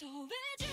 飛べ